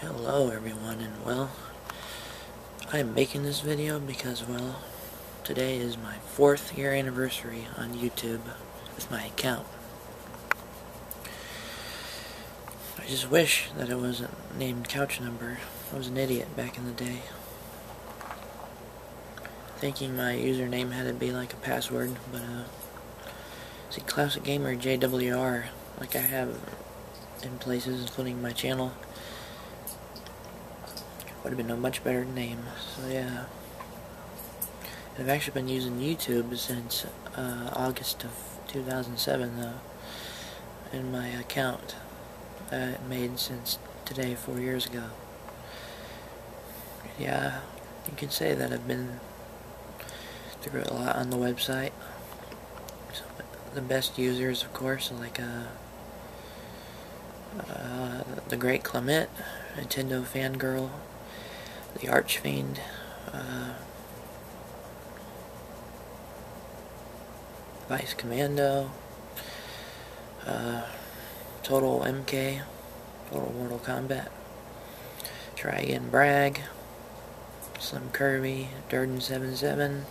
Hello everyone and well I am making this video because well today is my fourth year anniversary on YouTube with my account. I just wish that it wasn't named couch number. I was an idiot back in the day. Thinking my username had to be like a password, but uh see Classic Gamer JWR like I have in places including my channel would have been a much better name. So yeah. I've actually been using YouTube since uh, August of 2007 though. In my account uh, made since today, four years ago. Yeah, you can say that I've been through a lot on the website. So the best users, of course, like uh, uh, the Great Clement, Nintendo Fangirl, the Archfiend, uh, Vice Commando, uh, Total MK, Total Mortal Kombat, Try Again Bragg, Slim Kirby, Durden77,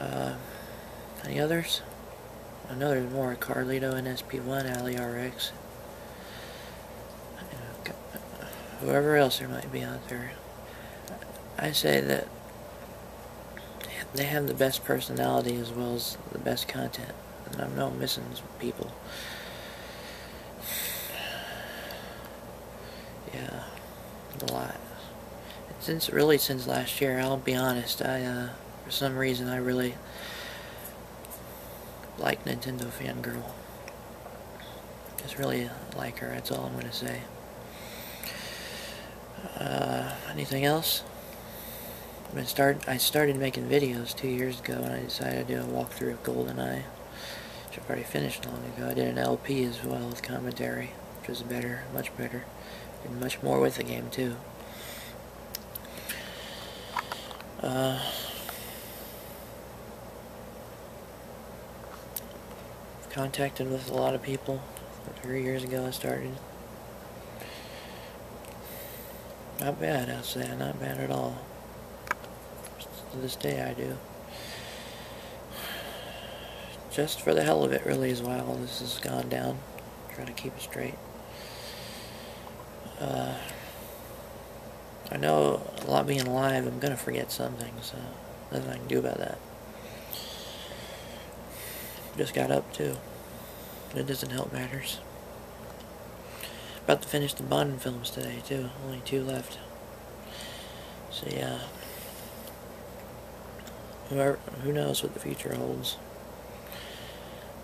uh, any others? I know there's more, Carlito, NSP1, Ali RX, whoever else there might be out there. I say that they have the best personality as well as the best content. And I'm not missing people. Yeah, a lot. Since really since last year, I'll be honest. I uh, for some reason I really like Nintendo Fangirl. Just really like her. That's all I'm gonna say. Uh, anything else? I start I started making videos two years ago and I decided to do a walkthrough of GoldenEye, which I've already finished long ago. I did an LP as well with commentary, which was better, much better, and much more with the game too. Uh, contacted with a lot of people. Three years ago I started. Not bad, I'll say. Not bad at all. To this day, I do. Just for the hell of it, really, is why all this has gone down. Trying to keep it straight. Uh, I know a lot being live, I'm going to forget something, so nothing I can do about that. Just got up, too. It doesn't help matters. About to finish the Bond films today, too. Only two left. So, yeah. Whoever, who knows what the future holds.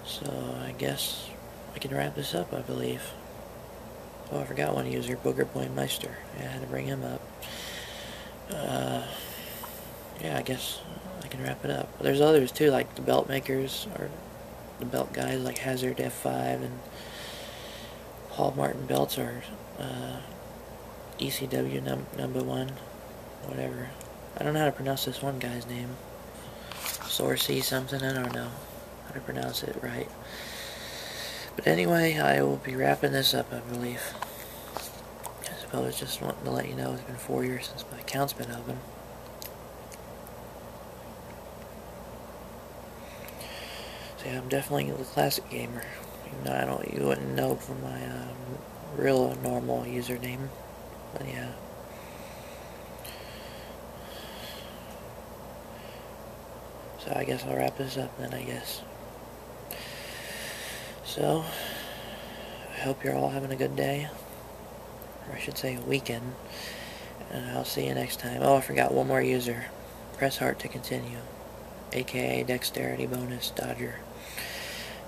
So, I guess I can wrap this up, I believe. Oh, I forgot one user, Booger Boy Meister. Yeah, I had to bring him up. Uh, yeah, I guess I can wrap it up. There's others, too, like the belt makers, or the belt guys like Hazard F5 and Paul Martin belts are uh, ECW num number one, whatever. I don't know how to pronounce this one guy's name. Sourcey something, I don't know how to pronounce it right. But anyway, I will be wrapping this up, I believe. I suppose just wanting to let you know it's been four years since my account's been open. So yeah, I'm definitely the classic gamer. No, I don't. You wouldn't know from my um, real normal username, but yeah. So I guess I'll wrap this up then. I guess. So I hope you're all having a good day, or I should say a weekend. And I'll see you next time. Oh, I forgot one more user. Press heart to continue, aka Dexterity Bonus Dodger.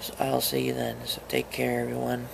So I'll see you then. So take care, everyone.